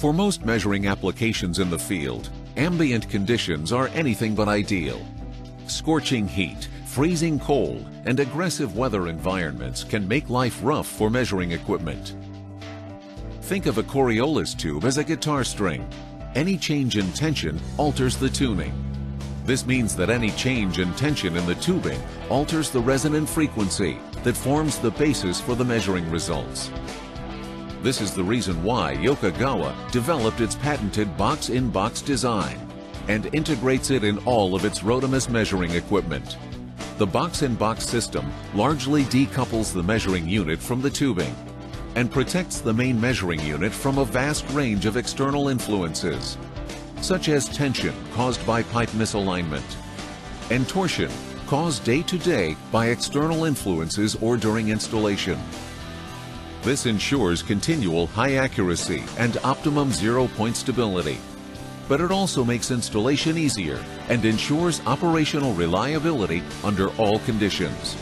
For most measuring applications in the field, ambient conditions are anything but ideal. Scorching heat, freezing cold, and aggressive weather environments can make life rough for measuring equipment. Think of a Coriolis tube as a guitar string. Any change in tension alters the tuning. This means that any change in tension in the tubing alters the resonant frequency that forms the basis for the measuring results. This is the reason why Yokogawa developed its patented box-in-box design and integrates it in all of its Rotamass measuring equipment. The box-in-box system largely decouples the measuring unit from the tubing and protects the main measuring unit from a vast range of external influences, such as tension caused by pipe misalignment and torsion caused day to day by external influences or during installation. This ensures continual high accuracy and optimum zero-point stability. But it also makes installation easier and ensures operational reliability under all conditions.